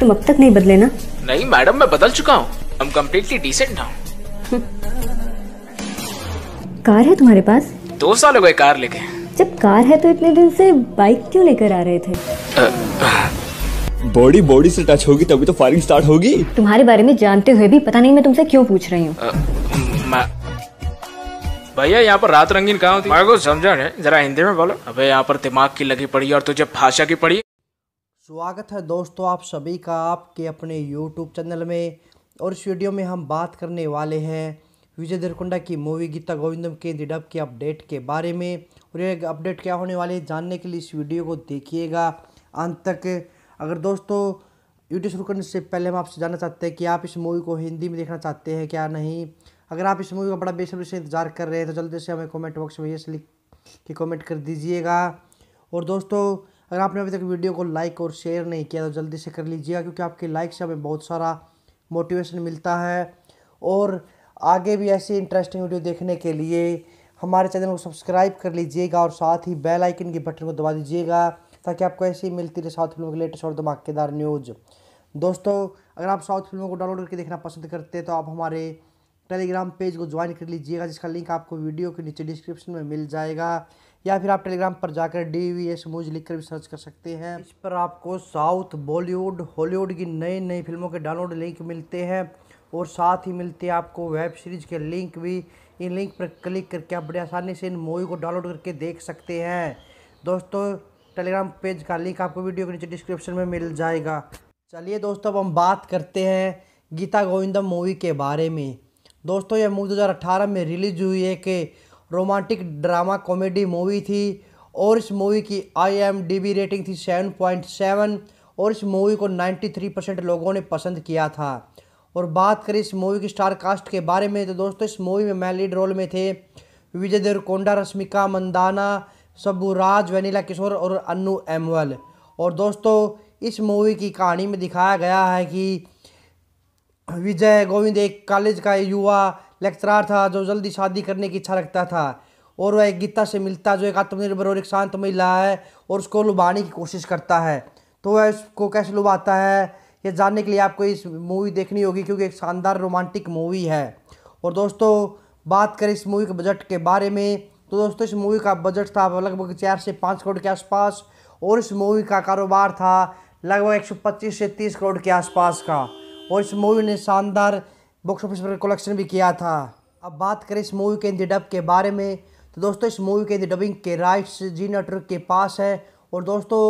तुम अब तक नहीं बदले ना? नहीं मैडम मैं बदल चुका हूँ। हम कम्प्लीटली डिसेंट हूँ कार है तुम्हारे पास? दो साल हो गए कार लेके। जब कार है तो इतने दिन से बाइक क्यों लेकर आ रहे थे? बॉडी बॉडी से टच होगी तभी तो फायरिंग स्टार्ट होगी। तुम्हारे बारे में जानते हुए भी पता नहीं मैं तुमसे क्यों पूछ रही हूँ। भैया यहाँ पर रात रंगीन कहाँ होती? मेरे को समझा जरा हिंदी में बोलो। अबे यहाँ पर दिमाग की लगी पड़ी और तुझे भाषा की पड़ी स्वागत है दोस्तों आप सभी का आपके अपने यूट्यूब चैनल में। और इस वीडियो में हम बात करने वाले हैं विजय देवरकोंडा की मूवी गीता गोविंदम के दिडब के अपडेट के बारे में। और ये अपडेट क्या होने वाले है जानने के लिए इस वीडियो को देखिएगा अंत तक। अगर दोस्तों वीडियो शुरू करने से पहले हम आपसे जानना चाहते हैं कि आप इस मूवी को हिंदी में देखना चाहते हैं क्या नहीं? अगर आप इस मूवी का बड़ा बेसब्री से इंतज़ार कर रहे हैं तो जल्दी से हमें कमेंट बॉक्स में ये लिख के कमेंट कर दीजिएगा। और दोस्तों अगर आपने अभी तक वीडियो को लाइक और शेयर नहीं किया तो जल्दी से कर लीजिएगा, क्योंकि आपके लाइक से हमें बहुत सारा मोटिवेशन मिलता है। और आगे भी ऐसी इंटरेस्टिंग वीडियो देखने के लिए हमारे चैनल को सब्सक्राइब कर लीजिएगा और साथ ही बेल आइकन के बटन को दबा दीजिएगा, ताकि आपको ऐसे ही मिलती रहे साउथ फ़िल्मों की लेटेस्ट और धमाकेदार न्यूज़ दोस्तों, अगर आप साउथ फ़िल्मों को डाउनलोड करके देखना पसंद करते हैं तो आप हमारे टेलीग्राम पेज को ज्वाइन कर लीजिएगा, जिसका लिंक आपको वीडियो के नीचे डिस्क्रिप्शन में मिल जाएगा। या फिर आप टेलीग्राम पर जाकर डी वी एस मूज लिख कर भी सर्च कर सकते हैं। इस पर आपको साउथ, बॉलीवुड, हॉलीवुड की नई नई फ़िल्मों के डाउनलोड लिंक मिलते हैं और साथ ही मिलते हैं आपको वेब सीरीज़ के लिंक भी। इन लिंक पर क्लिक करके आप बड़ी आसानी से इन मूवी को डाउनलोड करके देख सकते हैं। दोस्तों, टेलीग्राम पेज का लिंक आपको वीडियो के नीचे डिस्क्रिप्शन में मिल जाएगा। चलिए दोस्तों, अब हम बात करते हैं गीता गोविंदम मूवी के बारे में। दोस्तों, यह मूवी 2018 में रिलीज़ हुई एक रोमांटिक ड्रामा कॉमेडी मूवी थी और इस मूवी की I M D B rating थी 7.7 और इस मूवी को 93 परसेंट लोगों ने पसंद किया था। और बात करें इस मूवी की स्टार कास्ट के बारे में तो दोस्तों, इस मूवी में मैं लीड रोल में थे विजय देवरकोंडा, रश्मिका मंदाना सबू राज वनीला किशोर और अन्नू एमवल। और दोस्तों, इस मूवी की कहानी में दिखाया गया है कि विजय गोविंद एक कॉलेज का युवा लेक्चरार था, जो जल्दी शादी करने की इच्छा रखता था। और वह एक गीता से मिलता, जो एक आत्मनिर्भर और एक शांत महिला है और उसको लुभाने की कोशिश करता है। तो वह उसको कैसे लुभाता है ये जानने के लिए आपको इस मूवी देखनी होगी, क्योंकि एक शानदार रोमांटिक मूवी है। और दोस्तों, बात करें इस मूवी के बजट के बारे में तो दोस्तों, इस मूवी का बजट था लगभग चार से पाँच करोड़ के आसपास, और इस मूवी का कारोबार था लगभग एक सौ पच्चीस से तीस करोड़ के आसपास का। और इस मूवी ने शानदार बॉक्स ऑफ़िस पर कलेक्शन भी किया था। अब बात करें इस मूवी के हिंदी डब के बारे में तो दोस्तों इस मूवी के हिंदी डबिंग के राइट्स जी नेटवर्क के पास है और दोस्तों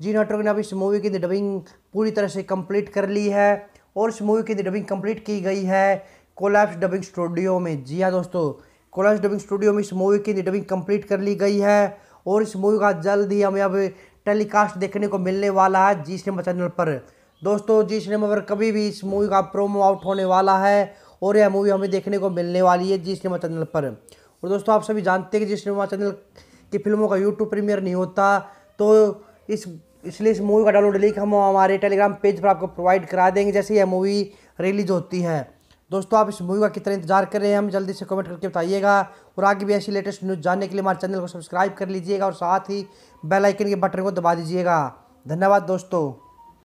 जी नेटवर्क ने अब इस मूवी की डबिंग पूरी तरह से कंप्लीट कर ली है और इस मूवी की डबिंग कंप्लीट की गई है कोलैप्स डबिंग स्टूडियो में। जी हाँ दोस्तों कोलैप्स डबिंग स्टूडियो में इस मूवी की डबिंग कंप्लीट कर ली गई है और इस मूवी का जल्द ही हमें अब टेलीकास्ट देखने को मिलने वाला है जी सिनेमा चैनल पर। दोस्तों, जी सिनेमा पर कभी भी इस मूवी का प्रोमो आउट होने वाला है और यह मूवी हमें देखने को मिलने वाली है जी सिनेमा चैनल पर। और दोस्तों, आप सभी जानते हैं कि जी सिनेमा चैनल की फ़िल्मों का यूट्यूब प्रीमियर नहीं होता तो इस, इसलिए इस मूवी का डाउनलोड लिंक हम हमारे टेलीग्राम पेज पर आपको प्रोवाइड करा देंगे जैसे यह मूवी रिलीज़ होती है। दोस्तों, आप इस मूवी का कितना इंतज़ार कर रहे हैं, हम जल्दी से कमेंट करके बताइएगा। और आगे भी ऐसी लेटेस्ट न्यूज़ जानने के लिए हमारे चैनल को सब्सक्राइब कर लीजिएगा और साथ ही बेल आइकन के बटन को दबा दीजिएगा। धन्यवाद दोस्तों।